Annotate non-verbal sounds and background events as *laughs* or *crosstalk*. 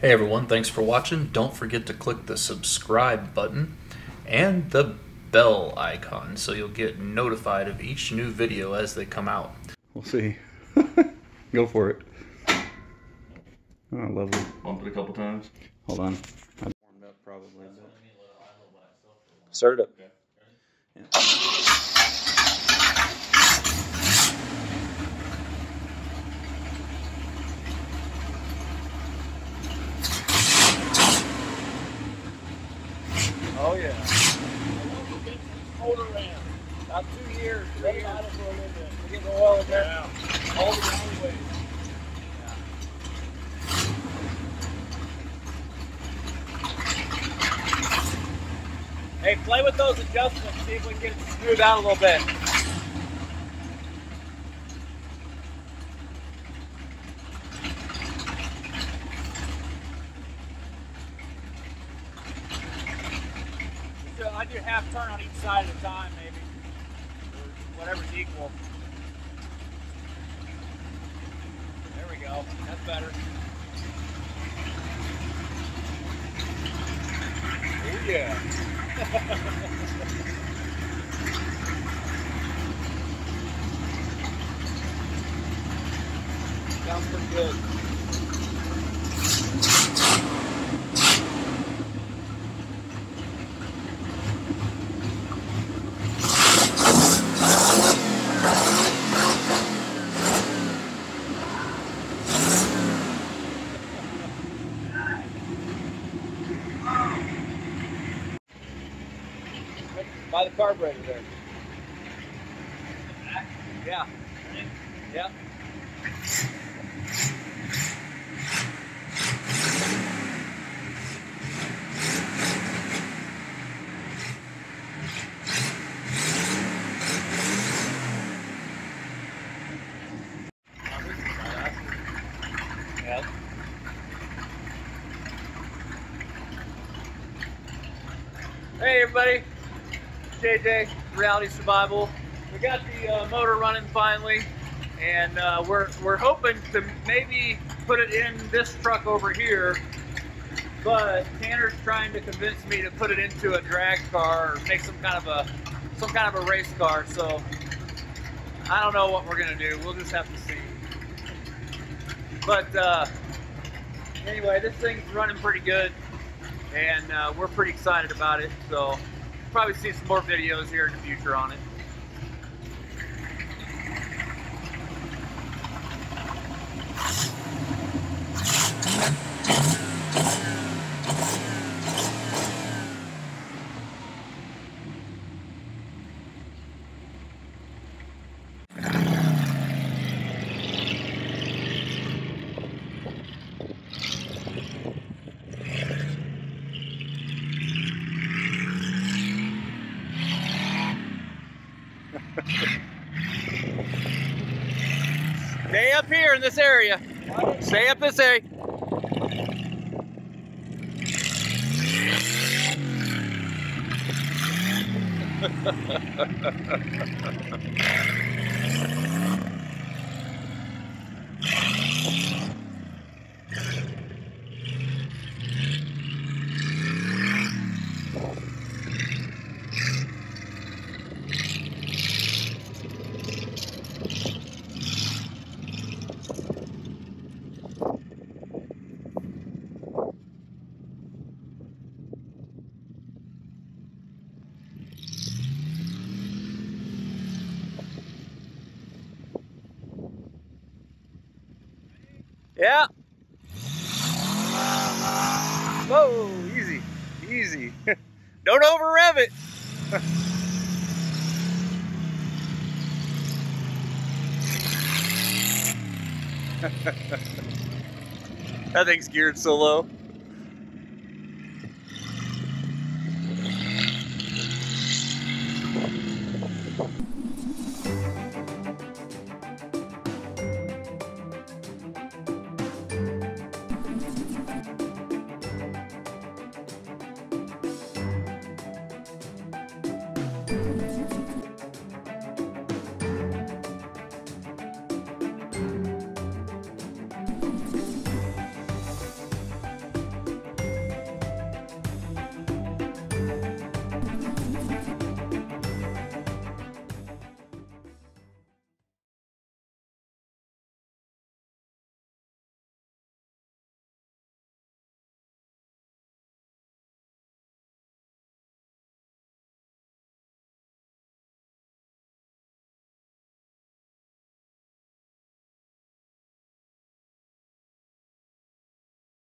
Hey everyone, thanks for watching. Don't forget to click the subscribe button and the bell icon so you'll get notified of each new video as they come out. We'll see. *laughs* Go for it. Oh, lovely. Bump it a couple times. Hold on. I warmed up probably. Start it up. Oh yeah. About two years, three years. for a little bit. We're getting oil in there. Yeah. All the alleyways. Hey, play with those adjustments. See if we can get it smooth out a little bit. So I do half turn on each side at a time, maybe. Or whatever's equal. There we go. That's better. Oh yeah. *laughs* Sounds pretty good. By the carburetor there. Yeah. Yeah. Hey everybody, JJ, Reality Survival. We got the uh, motor running finally, and uh, we're we're hoping to maybe put it in this truck over here. But Tanner's trying to convince me to put it into a drag car or make some kind of a some kind of a race car. So I don't know what we're gonna do. We'll just have to see. But uh, anyway, this thing's running pretty good, and uh, we're pretty excited about it. So probably see some more videos here in the future on it. Stay up here in this area. Stay up this area. *laughs* Yeah. Whoa, easy, easy. *laughs* Don't over rev it. *laughs* that thing's geared so low.